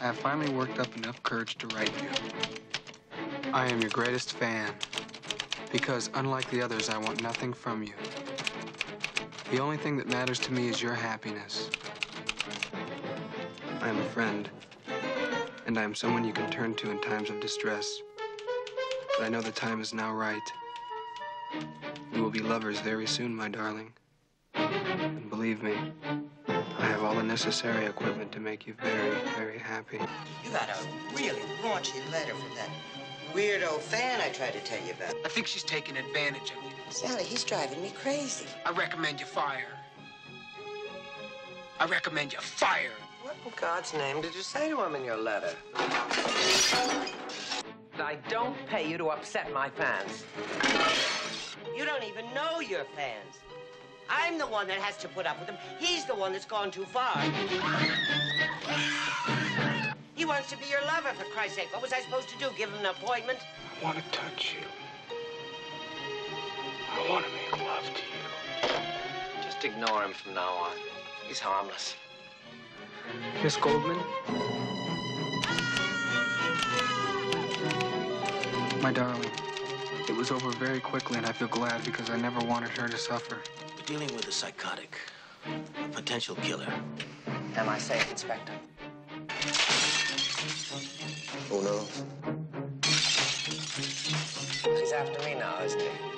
I have finally worked up enough courage to write you. I am your greatest fan because, unlike the others, I want nothing from you. The only thing that matters to me is your happiness. I am a friend, and I am someone you can turn to in times of distress. But I know the time is now right. We will be lovers very soon, my darling. And believe me, necessary equipment to make you very, very happy. You got a really raunchy letter from that weirdo fan I tried to tell you about. I think she's taking advantage of you. Sally, he's driving me crazy. I recommend you fire. I recommend you fire. What in God's name did you say to him in your letter? I don't pay you to upset my fans. You don't even know your fans. I'm the one that has to put up with him. He's the one that's gone too far. He wants to be your lover, for Christ's sake. What was I supposed to do? Give him an appointment? I want to touch you. I want to make love to you. Just ignore him from now on. He's harmless. Miss Goldman? My darling, it was over very quickly, and I feel glad because I never wanted her to suffer. We're dealing with a psychotic, a potential killer. Am I safe, Inspector? Oh, Who knows? He's after me now, isn't he?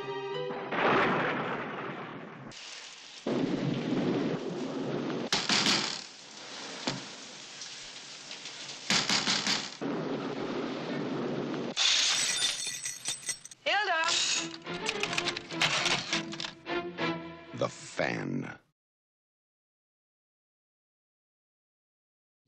land.